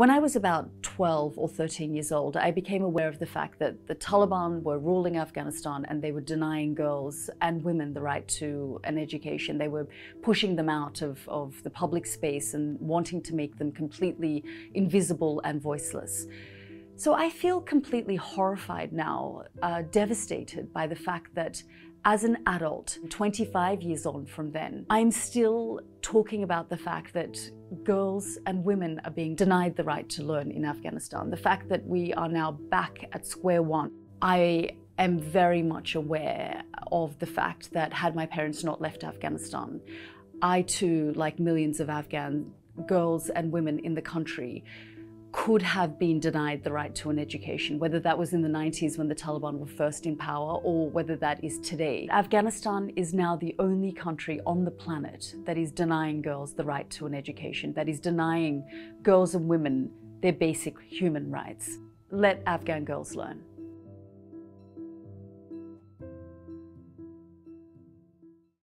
When I was about 12 or 13 years old, I became aware of the fact that the Taliban were ruling Afghanistan and they were denying girls and women the right to an education. They were pushing them out of, of the public space and wanting to make them completely invisible and voiceless. So I feel completely horrified now, uh, devastated by the fact that as an adult, 25 years on from then, I'm still talking about the fact that girls and women are being denied the right to learn in Afghanistan. The fact that we are now back at square one. I am very much aware of the fact that had my parents not left Afghanistan, I too, like millions of Afghan girls and women in the country, could have been denied the right to an education, whether that was in the 90s when the Taliban were first in power or whether that is today. Afghanistan is now the only country on the planet that is denying girls the right to an education, that is denying girls and women their basic human rights. Let Afghan girls learn.